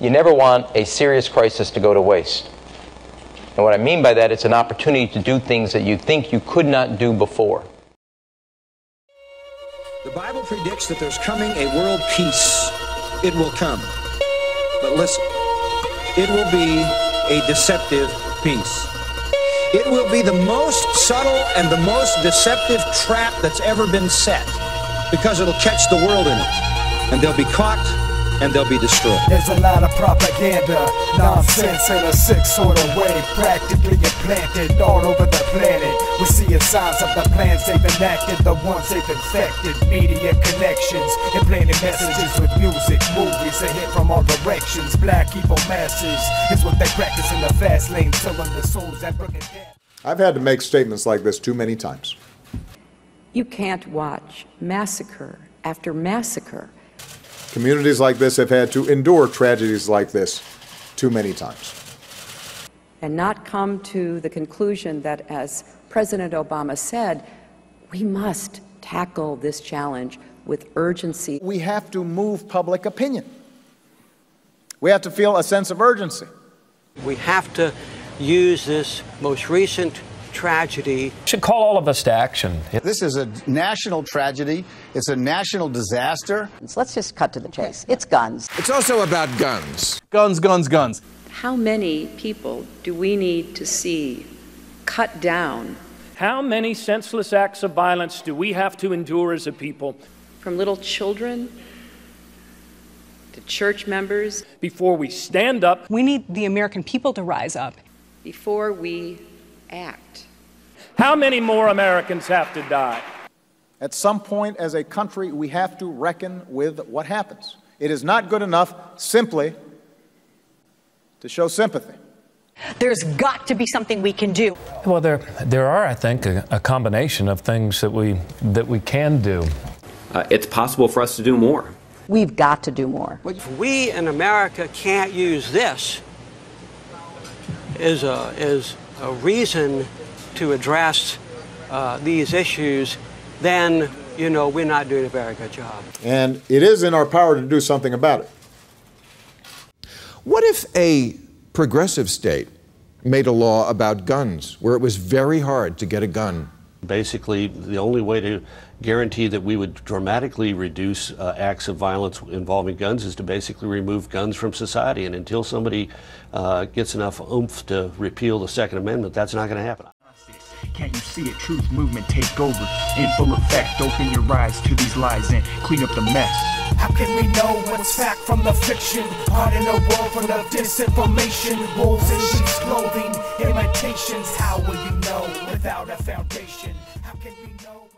You never want a serious crisis to go to waste. And what I mean by that, it's an opportunity to do things that you think you could not do before. The Bible predicts that there's coming a world peace. It will come. But listen, it will be a deceptive peace. It will be the most subtle and the most deceptive trap that's ever been set because it'll catch the world in it. And they'll be caught and they'll be destroyed. There's a lot of propaganda, nonsense in a sick sort of way, practically implanted all over the planet. We're seeing signs of the plans they've enacted, the ones they've infected, media connections, implanted messages with music, movies, a hit from all directions. Black evil masses is what they practice in the fast lane, selling the souls that bring it down. I've had to make statements like this too many times. You can't watch massacre after massacre Communities like this have had to endure tragedies like this too many times. and not come to the conclusion that, as President Obama said, we must tackle this challenge with urgency. We have to move public opinion. We have to feel a sense of urgency. We have to use this most recent tragedy. should call all of us to action. This is a national tragedy. It's a national disaster. So let's just cut to the chase. It's guns. It's also about guns. Guns, guns, guns. How many people do we need to see cut down How many senseless acts of violence do we have to endure as a people from little children to church members before we stand up, We need the American people to rise up. before we act? How many more Americans have to die? At some point, as a country, we have to reckon with what happens. It is not good enough simply to show sympathy. There's got to be something we can do. Well, there, there are, I think, a, a combination of things that we, that we can do. Uh, it's possible for us to do more. We've got to do more. If We in America can't use this as a, as a reason to address uh, these issues, then, you know, we're not doing a very good job. And it is in our power to do something about it. What if a progressive state made a law about guns where it was very hard to get a gun? Basically, the only way to guarantee that we would dramatically reduce uh, acts of violence involving guns is to basically remove guns from society. And until somebody uh, gets enough oomph to repeal the Second Amendment, that's not going to happen. Can't you see it? Truth movement take over in full effect. Open your eyes to these lies and clean up the mess. How can we know what's fact from the fiction? Hard in a world full of disinformation. Wolves in sheep's clothing, imitations. How will you know without a foundation? How can we know?